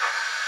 you